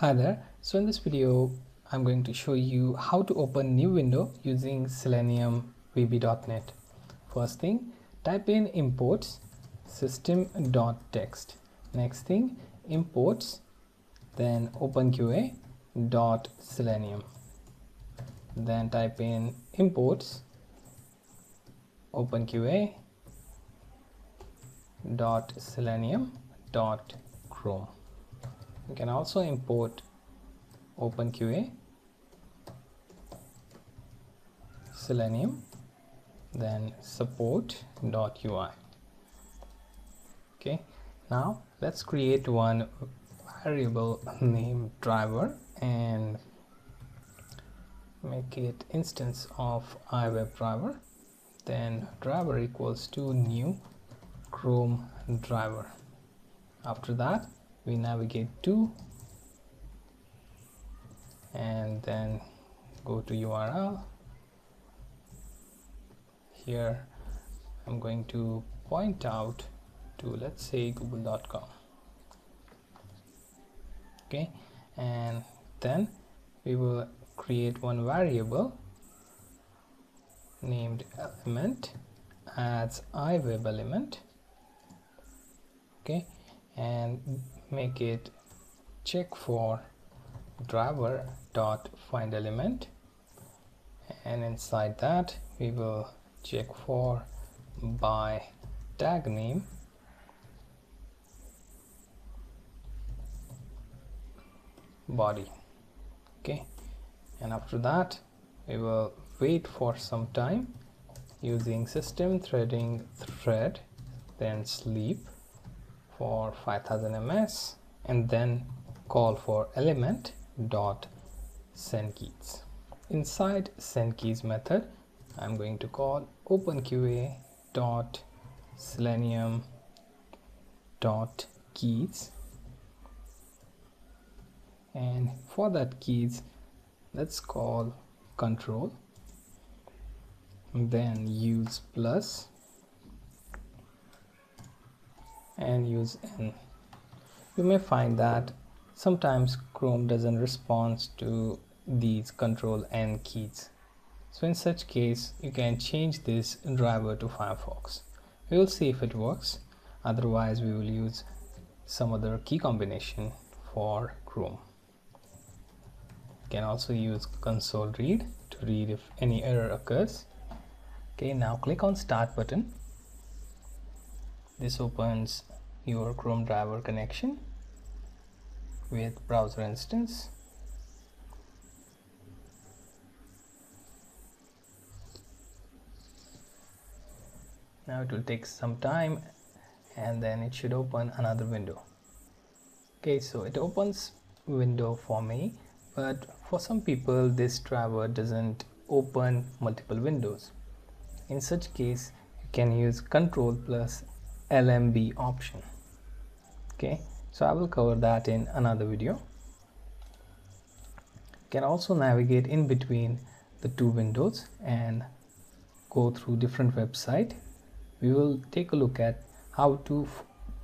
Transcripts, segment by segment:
Hi there. So in this video, I'm going to show you how to open new window using Selenium VB.NET. First thing, type in imports system.text. Next thing, imports, then OpenQA dot selenium. Then type in imports OpenQA dot selenium dot chrome you can also import OpenQA Selenium then support.ui okay now let's create one variable named driver and make it instance of iWebDriver then driver equals to new chrome driver. After that we navigate to and then go to URL here I'm going to point out to let's say google.com okay and then we will create one variable named element as iWeb element okay and make it check for driver dot find element. And inside that we will check for by tag name. Body. Okay. And after that we will wait for some time using system threading thread then sleep for 5000 ms and then call for element dot send keys inside send keys method i'm going to call openqa dot selenium dot keys. And for that keys let's call control then use plus and use n. You may find that sometimes chrome doesn't respond to these control n keys. So in such case you can change this driver to firefox. We will see if it works. Otherwise we will use some other key combination for chrome. You can also use console read to read if any error occurs. Okay now click on start button this opens your Chrome driver connection with browser instance. Now it will take some time and then it should open another window. Okay so it opens window for me but for some people this driver doesn't open multiple windows. In such case you can use control plus LMB option. Okay so I will cover that in another video. You can also navigate in between the two windows and go through different website. We will take a look at how to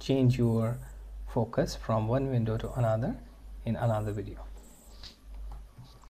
change your focus from one window to another in another video